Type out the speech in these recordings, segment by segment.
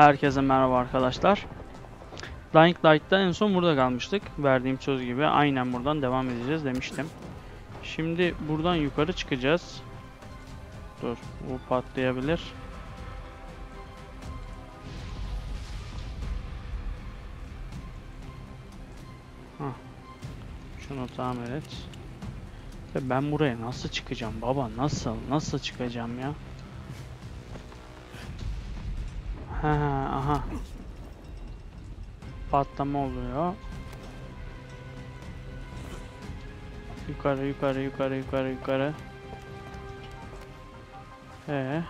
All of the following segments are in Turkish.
Herkese merhaba arkadaşlar. Dying Light'ta en son burada kalmıştık. Verdiğim söz gibi aynen buradan devam edeceğiz demiştim. Şimdi buradan yukarı çıkacağız. Dur bu patlayabilir. Hah. Şunu tamir et. Ben buraya nasıl çıkacağım baba nasıl nasıl çıkacağım ya? Ha aha. Patlama oluyor. Yukarı yukarı yukarı yukarı yukarı. Ee.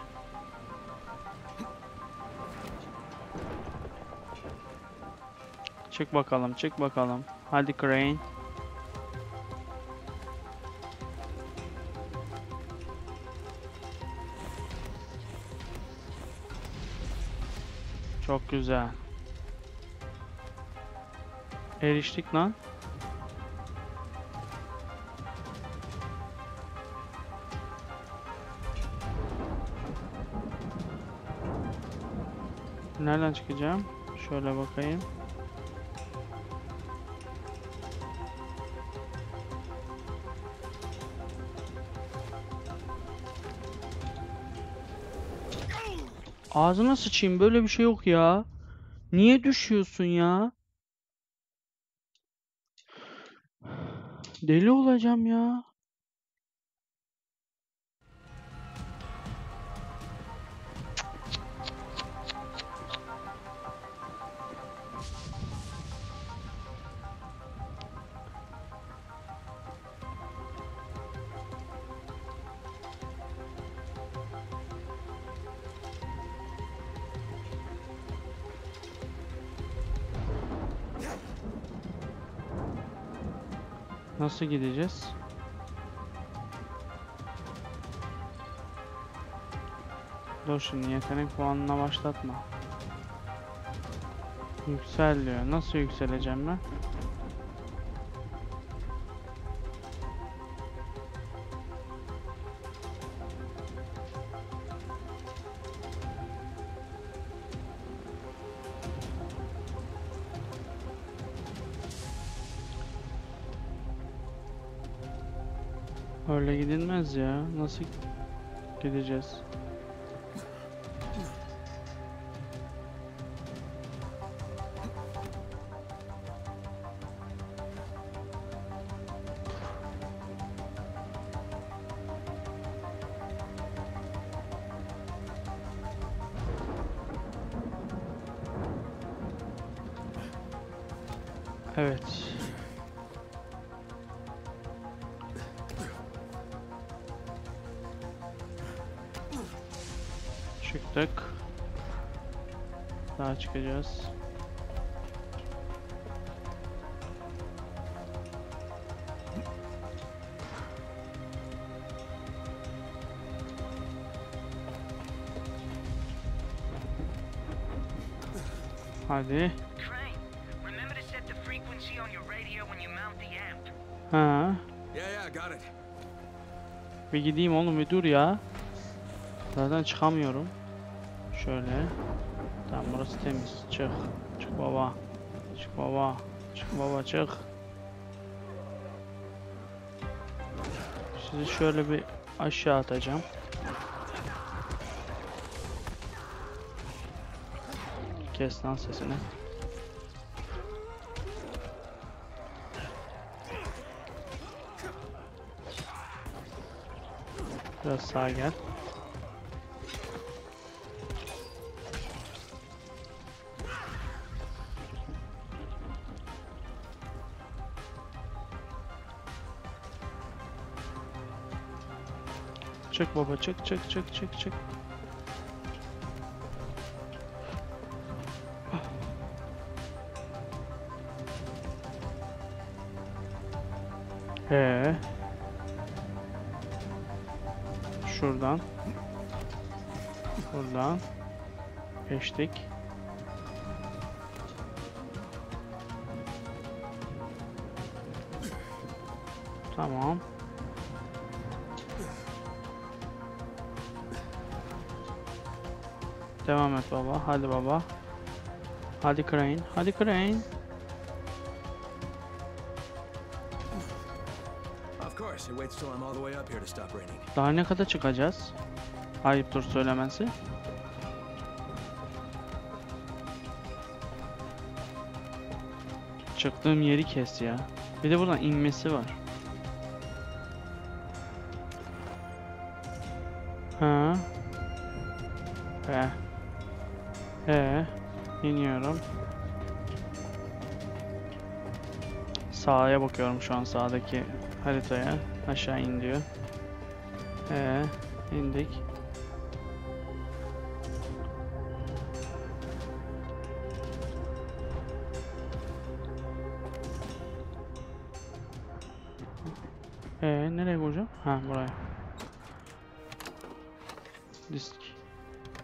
Çık bakalım, çık bakalım. Hadi Crane. Çok güzel. Eriştik lan. Nereden çıkacağım? Şöyle bakayım. Ağzına sıçayım böyle bir şey yok ya. Niye düşüyorsun ya? Deli olacağım ya. Nasıl gideceğiz? Dur şimdi yetenek puanına başlatma. Yüksel diyor. Nasıl yükseleceğim ben? Gidilmez ya. Nasıl gideceğiz? Evet. Mount the amp. Ha. Bir gideyim oğlum bir dur ya. Zaten çıkamıyorum. Şöyle. Tamam burası temiz. Çık. Çık baba. Çık baba. Çık baba çık. Sizi şöyle bir aşağı atacağım. Kes lan sesini. Biraz sağa gel. Çık baba çık çık çık çık çık. Ee. Şuradan. Buradan. Geçtik. Tamam. Devam et baba. Hadi baba. Hadi Crane. Hadi Crane. Of course, it waits till I'm all the way up here to stop raining. Daha ne kadar çıkacağız? Ayıptır söylemesi. Çıktığım yeri kes ya. Bir de buradan inmesi var. Sağa bakıyorum şu an sağdaki haritaya. Aşağı in diyor. Ee, indik. Ee, nereye koyacağım? Ha, buraya. Disk.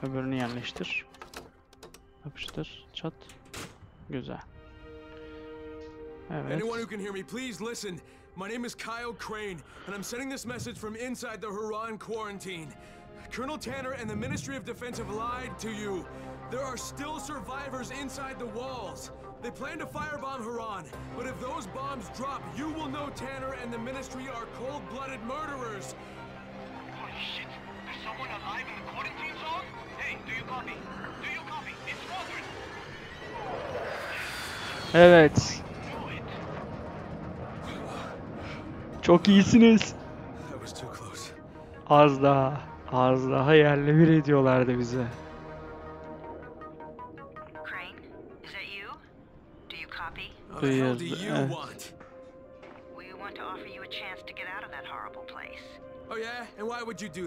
Öbürünü yerleştir. Yapıştır. Çat. Güzel. Evet. Anyone who can hear me, please listen. My name is Kyle Crane, and I'm sending this message from inside the Huron quarantine. Colonel Tanner and the Ministry of Defense have lied to you. There are still survivors inside the walls. They plan to firebomb Huron, but if those bombs drop, you will know Tanner and the Ministry are cold-blooded murderers. Holy shit! There's someone alive in the quarantine zone? Hey, do you copy? Do you copy? It's Walter! Evet. Çok iyisiniz. Az daha. Az daha yerle bir ediyorlardı bizi. Do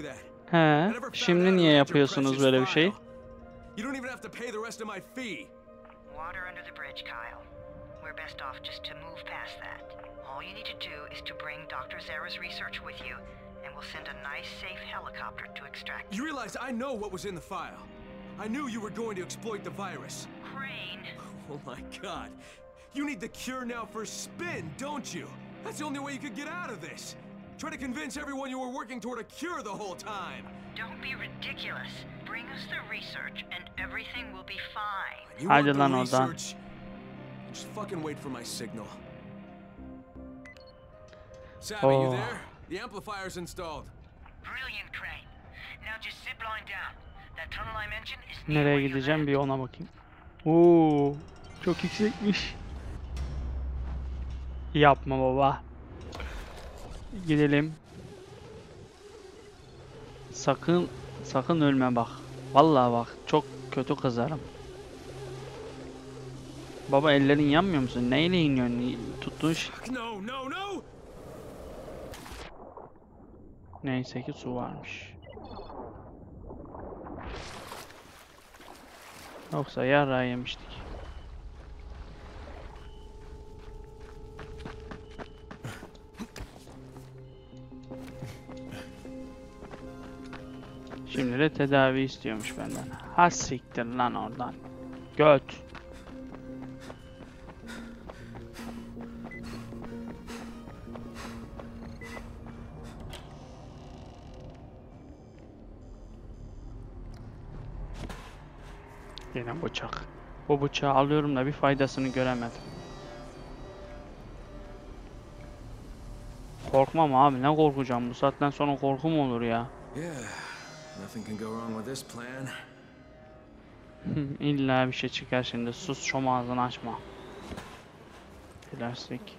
that? He, şimdi niye yapıyorsunuz böyle bir şey? file. You don't even have to pay the rest of my fee. Water under the bridge, Kyle. We're off just to move past that. All you need to do is to bring Dr. Zara's research with you, and we'll send a nice, safe helicopter to extract You realize I know what was in the file. I knew you were going to exploit the virus. Crane! Oh my god. You need the cure now for spin, don't you? That's the only way you could get out of this. Try to convince everyone you were working toward a cure the whole time. Don't be ridiculous. Bring us the research, and everything will be fine. You Hadi want the lan research? Just fucking wait for my signal. Savvy, Oh. you there? The amplifier's installed. Brilliant, Crane. Now just zip line down. That tunnel I mentioned is near Nereye gideceğim bir ona bakayım. Oo, çok yüksekmiş. Yapma baba. Gidelim. Sakın sakın ölme bak. Vallahi bak çok kötü kızarım. Baba ellerin yanmıyor musun? Neyle iniyorsun? Tuttuğun şey-! Neyse ki su varmış. Yoksa yarrağı yemiştik. Şimdi de tedavi istiyormuş benden. Ha siktir lan oradan. Göt. Bıçak. Bu bıçağı alıyorum da bir faydasını göremedim. Korkmam abi ne korkacağım bu saatten sonra korku mu olur ya? İlla bir şey çıkar şimdi sus şom ağzını açma. Plastik.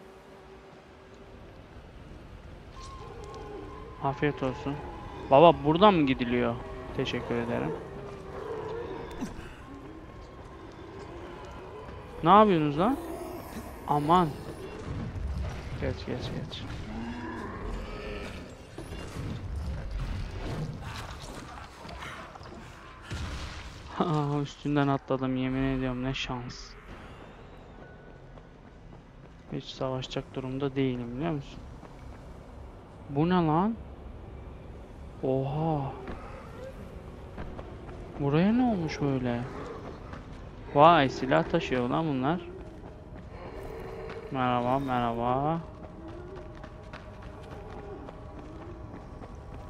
Afiyet olsun. Baba buradan mı gidiliyor? Teşekkür ederim. Ne yapıyorsunuz lan? Aman. Geç geç geç. Üstünden atladım yemin ediyorum ne şans. Hiç savaşacak durumda değilim biliyor musun? Bu ne lan? Oha. Buraya ne olmuş böyle? Vay silah taşıyor lan bunlar. Merhaba merhaba.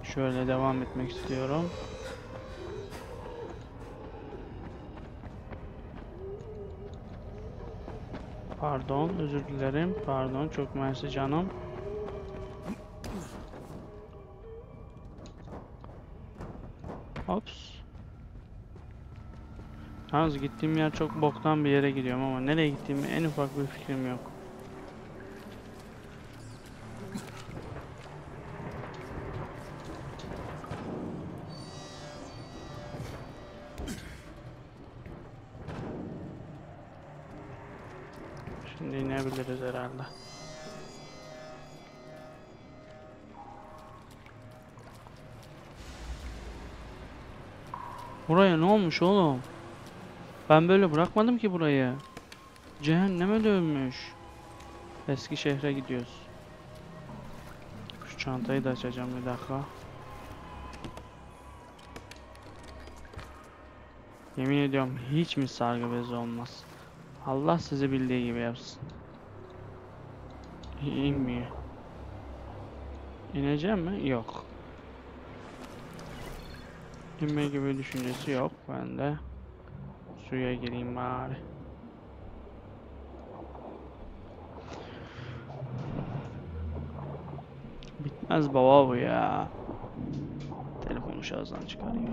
Şöyle devam etmek istiyorum. Pardon özür dilerim. Pardon çok mersi canım. Yalnız gittiğim yer çok boktan bir yere gidiyorum ama nereye gittiğimi en ufak bir fikrim yok. Şimdi inebiliriz herhalde. Buraya ne olmuş oğlum? Ben böyle bırakmadım ki burayı. Cehenneme dönmüş. Eski şehre gidiyoruz. Şu çantayı da açacağım bir dakika. Yemin ediyorum hiç mi sargı bezi olmaz? Allah sizi bildiği gibi yapsın. İnmiyor. İneceğim mi? Yok. İnme gibi düşüncesi yok bende. Suya gireyim bari. Bitmez baba bu ya. Telefonu şarjdan çıkarayım.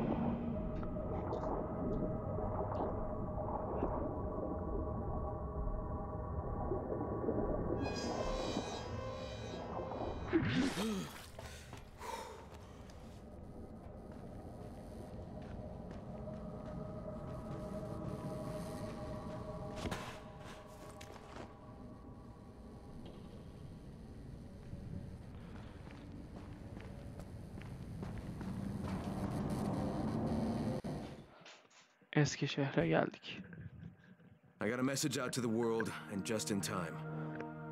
Eski şehre geldik. I got a message out to the world, and just in time.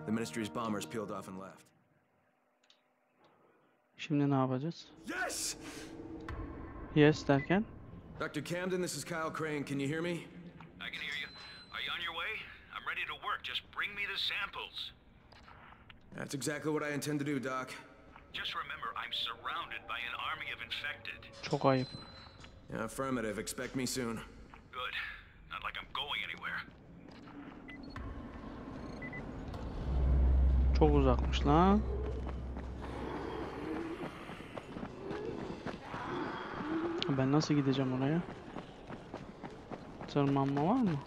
The Ministry's bombers peeled off and left. Şimdi ne yapacağız? Yes! Yes derken? Dr. Camden, this is Kyle Crane. Can you hear me? I can hear you. Are you on your way? I'm ready to work. Just bring me the samples. That's exactly what I intend to do, Doc. Just remember, I'm surrounded by an army of infected. Çok ayıp. Affirmative. Expect me soon. Good. Not like I'm going anywhere. Çok uzakmış lan. Ben nasıl gideceğim oraya? Tırmanma var mı?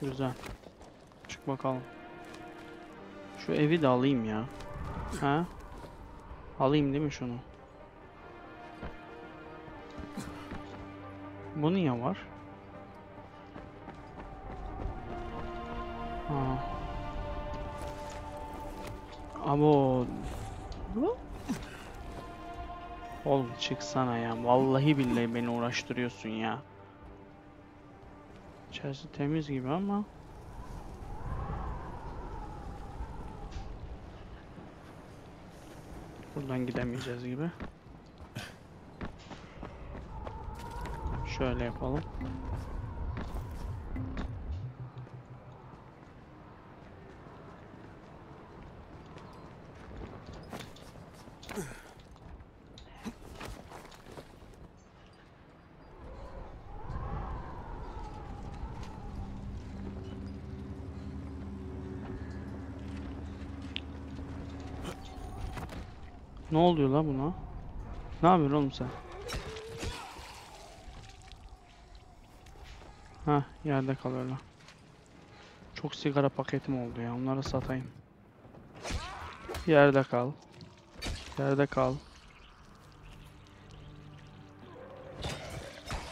Güzel. Çık bakalım. Şu evi de alayım ya. Ha? Alayım değil mi şunu? Bu niye var? Ha. Abo. Oğlum çıksana ya. Vallahi billahi beni uğraştırıyorsun ya. İçerisi temiz gibi ama. Buradan gidemeyeceğiz gibi. Şöyle yapalım. Ne oluyor la buna? Ne yapıyorsun oğlum sen? Ha yerde kalıyorlar. Çok sigara paketim oldu ya. Onları satayım. Yerde kal. Yerde kal.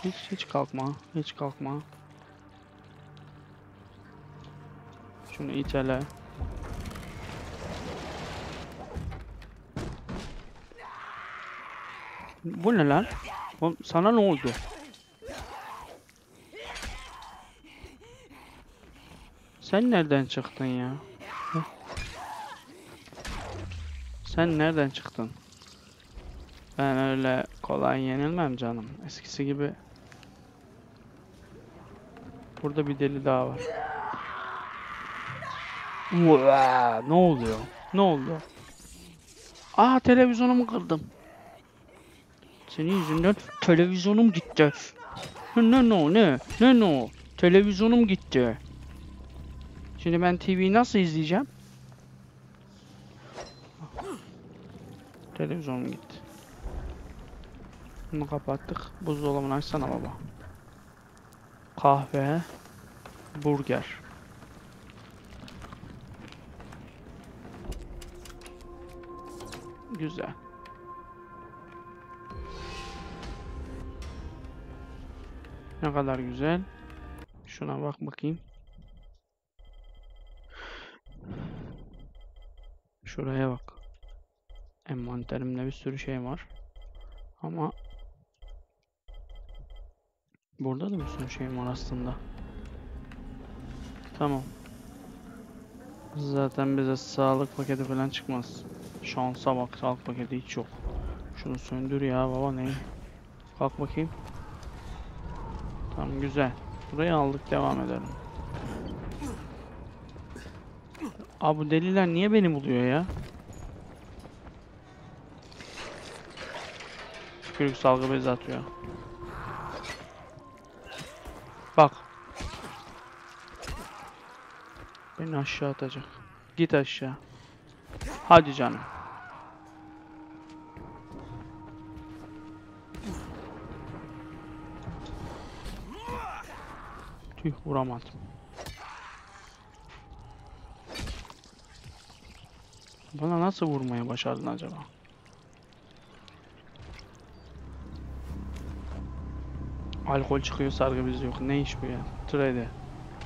Hiç hiç kalkma. Hiç kalkma. Şunu itele. Bu ne lan? Sana ne oldu? Sen nereden çıktın ya? Sen nereden çıktın? Ben öyle kolay yenilmem canım. Eskisi gibi. Burada bir deli daha var. Vaa, ne oluyor? Ne oldu? Aa televizyonumu kırdım. Senin yüzünden televizyonum gitti. Ne ne ne? Ne ne? Televizyonum gitti. Şimdi ben TV'yi nasıl izleyeceğim? Televizyonum gitti. Bunu kapattık. Buzdolabını açsana baba. Kahve. Burger. Güzel. Ne kadar güzel. Şuna bak bakayım. Şuraya bak. Envanterimde bir sürü şey var. Ama burada da bir sürü şey var aslında. Tamam. Zaten bize sağlık paketi falan çıkmaz. Şansa bak sağlık paketi hiç yok. Şunu söndür ya baba ne? Kalk bakayım. Tamam güzel. Burayı aldık devam edelim. Abi bu deliler niye beni buluyor ya? Tükürük salgı bezi atıyor. Bak. Beni aşağı atacak. Git aşağı. Hadi canım. Tüh vuramadım. Bana nasıl vurmaya başardın acaba? Alkol çıkıyor sargı bizi yok. Ne iş bu ya? Trade.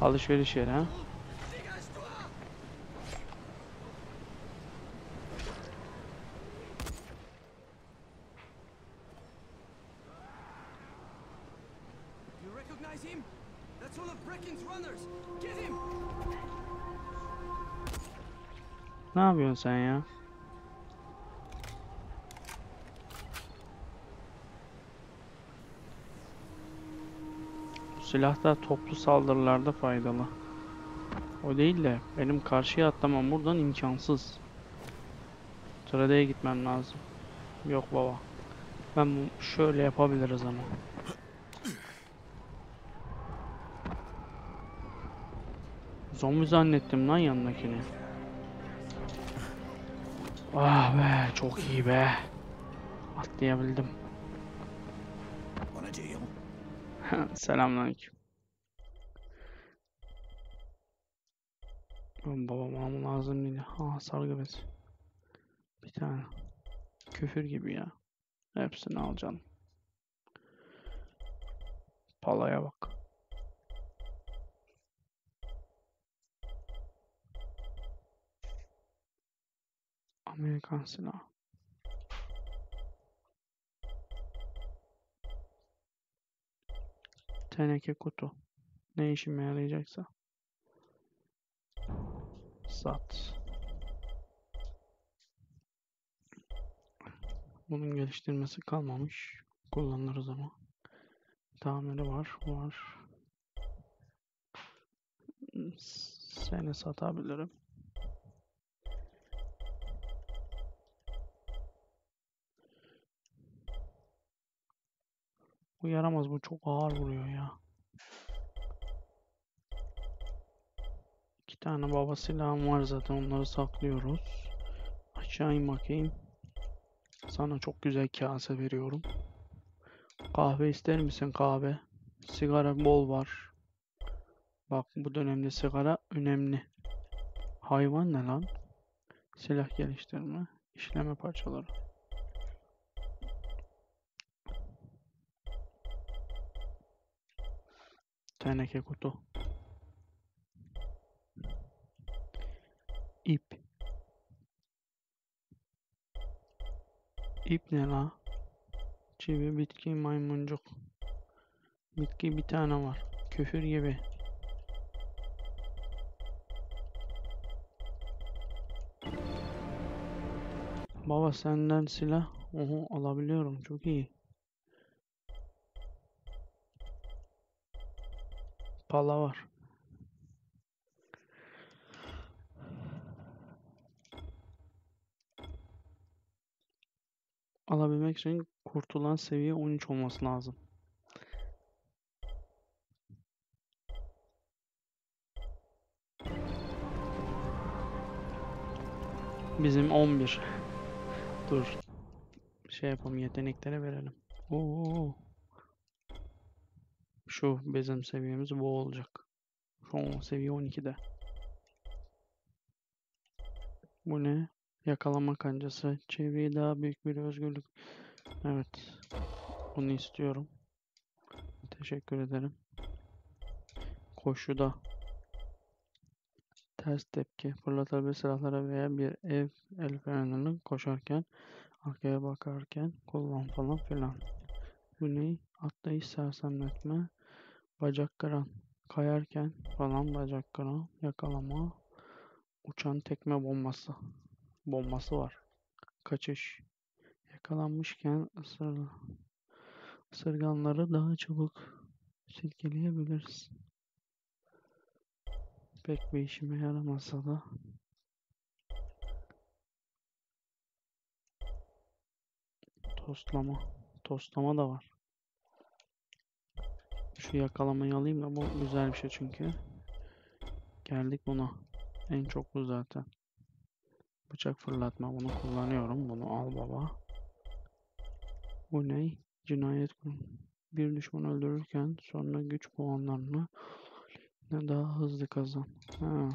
Alışveriş yeri ha? Yapıyorsun sen ya? Bu silah da toplu saldırılarda faydalı. O değil de benim karşıya atlamam buradan imkansız. Trade'ye gitmem lazım. Yok baba. Ben şöyle yapabiliriz ama. Zombi zannettim lan yanındakini. Ah be çok iyi be. Atlayabildim. Selamünaleyküm. Oğlum Baba bana bu lazım değil. Ha sargı. Bir tane. Küfür gibi ya. Hepsini alacağım. Palaya bak. Amerikan silahı. Teneke kutu. Ne işime yarayacaksa. Sat. Bunun geliştirmesi kalmamış. Kullanırız ama. Tamiri var. Var. Seni satabilirim. Bu yaramaz. Bu çok ağır vuruyor ya. İki tane baba silahım var zaten onları saklıyoruz. Aşağı in bakayım. Sana çok güzel kase veriyorum. Kahve ister misin kahve? Sigara bol var. Bak bu dönemde sigara önemli. Hayvan ne lan? Silah geliştirme. işleme parçaları. Teneke kutu. İp. İp ne la? Çivi, bitki, maymuncuk. Bitki bir tane var. Küfür gibi. Baba senden silah. Oho alabiliyorum. Çok iyi. Pala var. Alabilmek için kurtulan seviye 13 olması lazım. Bizim 11. Dur. Şey yapalım yeteneklere verelim. Oo. Şu bizim seviyemiz bu olacak. Şu seviye 12'de. Bu ne? Yakalama kancası. Çevreyi daha büyük bir özgürlük. Evet. Bunu istiyorum. Teşekkür ederim. Koşuda. Ters tepki. Fırlatabilir silahlara veya bir ev el frenini koşarken, arkaya bakarken kullan falan filan. Bu ne? Atlayış sersemletme. Bacak kıran. Kayarken falan bacak kıran. Yakalama. Uçan tekme bombası. Bombası var. Kaçış. Yakalanmışken ısır, ısırganları daha çabuk silkeleyebiliriz. Pek bir işime yaramasa da. Tostlama. Tostlama da var. Şu yakalamayı alayım da bu güzel bir şey çünkü. Geldik buna. En çok bu zaten. Bıçak fırlatma bunu kullanıyorum. Bunu al baba. Bu ne? Cinayet bir düşmanı öldürürken sonra güç puanlarını daha hızlı kazan. Ha,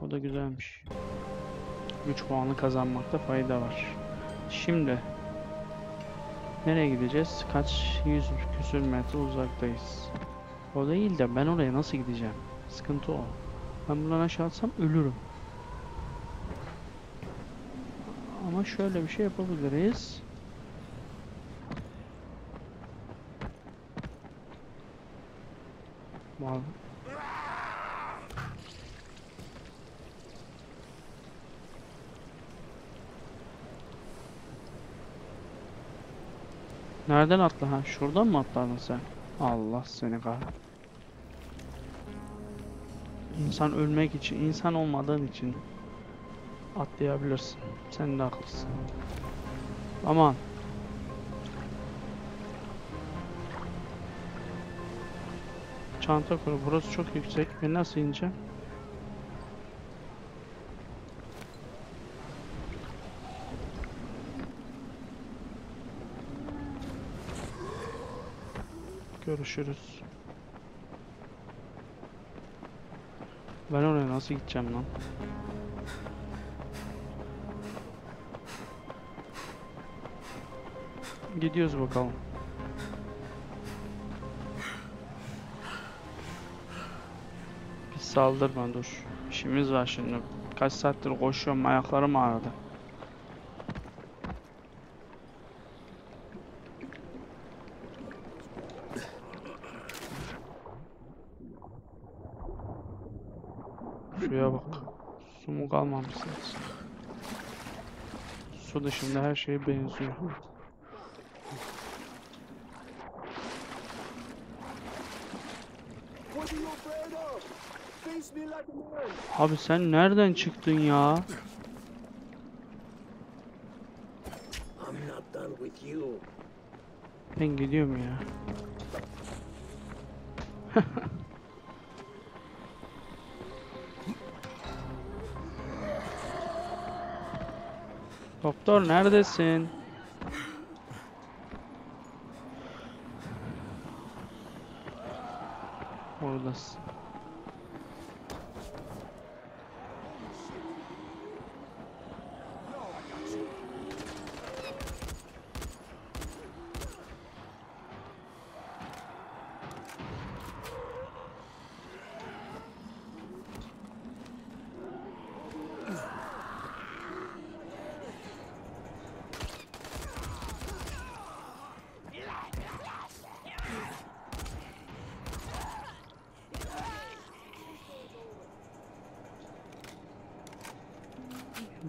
o da güzelmiş. Güç puanı kazanmakta fayda var. Şimdi nereye gideceğiz? Kaç yüz küsür metre uzaktayız. O değil de ben oraya nasıl gideceğim? Sıkıntı o. Ben buradan aşağı atsam ölürüm. Ama şöyle bir şey yapabiliriz. Vallahi Nereden atla ha? Şuradan mı atladın sen? Allah seni kahretsin. İnsan ölmek için, insan olmadığın için atlayabilirsin. Sen de haklısın. Aman. Çanta kuru. Burası çok yüksek. Ben nasıl ineceğim? Görüşürüz. Ben oraya nasıl gideceğim lan? Gidiyoruz bakalım. Bir saldırma dur. İşimiz var şimdi. Kaç saattir koşuyorum ayaklarım ağrıdı. Şuraya bak. Zaten. Su dışında her şeye benziyor. Abi sen nereden çıktın ya? Ben gidiyorum ya. Doktor neredesin?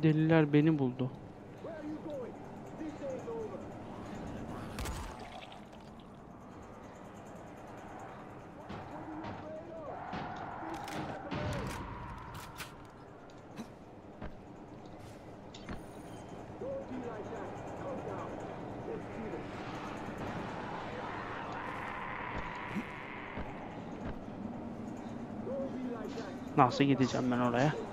Deliler beni buldu. Nasıl gideceğim ben oraya?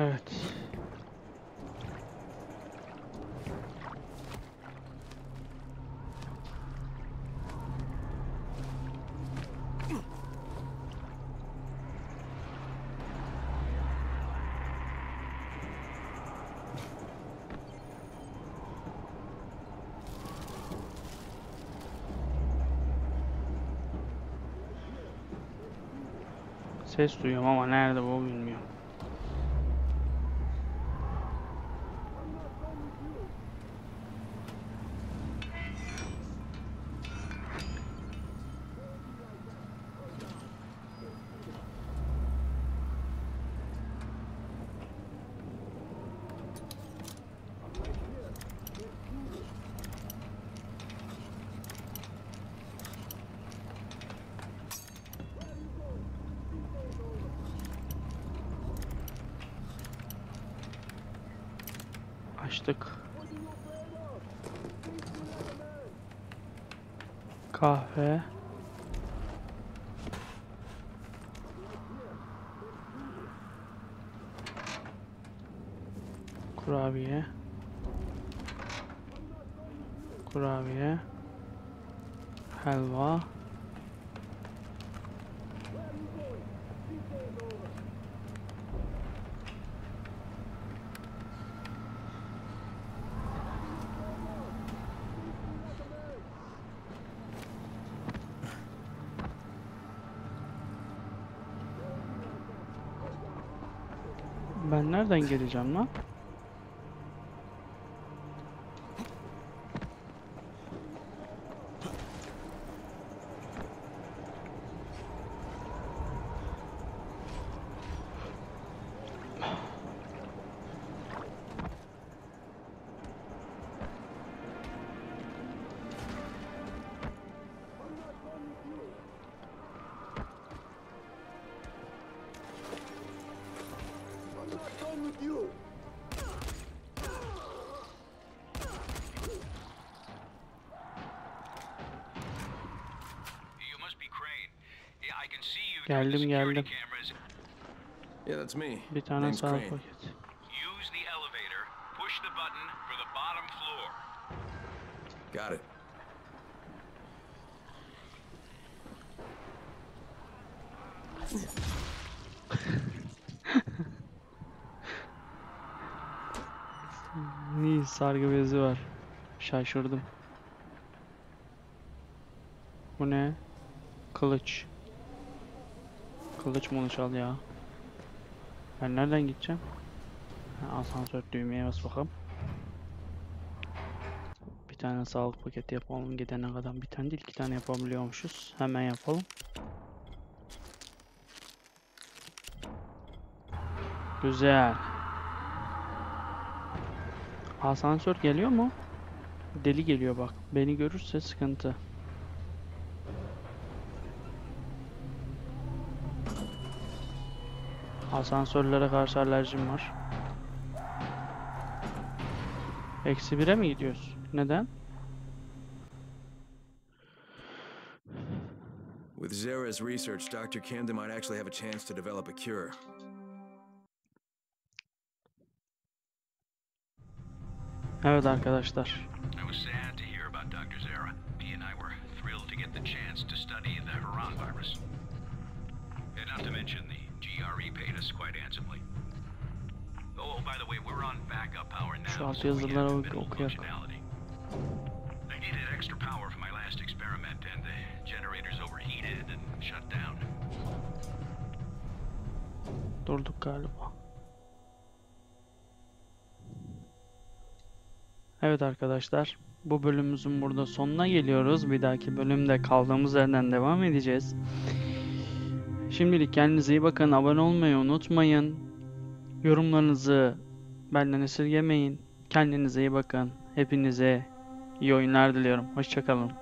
Evet. Ses duyuyorum ama nerede bu bilmiyorum. Açtık. Kahve. Kurabiye. Kurabiye. Helva. Ben nereden geleceğim lan? Geldim, geldim. Yeah, that's me. Bir tane sağ paket. Use the elevator. Push the button for the bottom floor. Got it. İyi sargı bezi var. Şaşırdım. Bu ne? Kılıç. Kılıç mılıç al ya. Ben nereden gideceğim? Asansör düğmeye bas bakalım. Bir tane sağlık paketi yapalım gidene kadar. Bir tane değil iki tane yapabiliyormuşuz. Hemen yapalım. Güzel. Asansör geliyor mu? Deli geliyor bak. Beni görürse sıkıntı. Asansörlere karşı alerjim var. Eksi bire mi gidiyoruz? Neden? With Zara's research, Dr. Camden might actually have a chance to develop a cure. Evet arkadaşlar. I was sad to hear about Dr. Zara. He and I were thrilled to get the chance to study the Haran virus. And not to mention the GRE paid us quite handsomely. Oh, by the way, we're on backup power now. Şu alt so okuyak. I needed extra power for my last experiment, and the generators overheated and shut down. Durduk galiba. Evet arkadaşlar. Bu bölümümüzün burada sonuna geliyoruz. Bir dahaki bölümde kaldığımız yerden devam edeceğiz. Şimdilik kendinize iyi bakın. Abone olmayı unutmayın. Yorumlarınızı benden esirgemeyin. Kendinize iyi bakın. Hepinize iyi oyunlar diliyorum. Hoşçakalın.